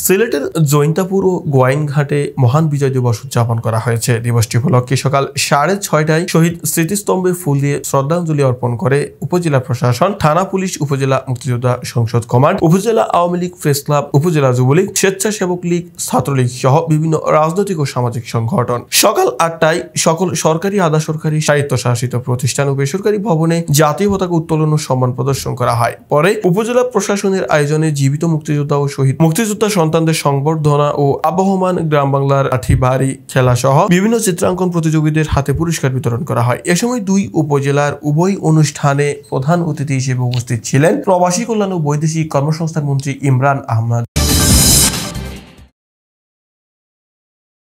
সিলেটের জৈন্তাপুর ও গোয়াইনঘাটে মহান বিজয় দিবস উদযাপন করা হয়েছে। দিবসটি উপলক্ষে সকাল সাড়ে ছয়টায় শহীদ স্মৃতিস্তম্ভে ফুল দিয়ে শ্রদ্ধাঞ্জলি অর্পণ করে উপজেলা প্রশাসন, থানা পুলিশ, উপজেলা মুক্তিযোদ্ধা সংসদ কমান্ড, উপজেলা আওয়ামী লীগ প্রেস ক্লাব, উপজেলা যুবলীগ, স্বেচ্ছাসেবক লীগ, ছাত্রলীগ সহ বিভিন্ন রাজনৈতিক ও সামাজিক সংগঠন। সকাল আটটায় সকল সরকারি আধা সরকারি স্বায়ত্তশাসিত প্রতিষ্ঠান ও বেসরকারি ভবনে জাতীয় পতাকা উত্তোলন ও সম্মান প্রদর্শন করা হয়। পরে উপজেলা প্রশাসনের আয়োজনে জীবিত মুক্তিযোদ্ধা ও শহীদ মুক্তিযোদ্ধা সন্তানদের সংবর্ধনা ও আবহমান গ্রাম বাংলার আঠি, বাড়ি খেলা সহ বিভিন্ন চিত্রাঙ্কন প্রতিযোগীদের হাতে পুরস্কার বিতরণ করা হয়। এ সময় দুই উপজেলার উভয় অনুষ্ঠানে প্রধান অতিথি হিসেবে উপস্থিত ছিলেন প্রবাসী কল্যাণ ও বৈদেশিক কর্মসংস্থান মন্ত্রী ইমরান আহমদ।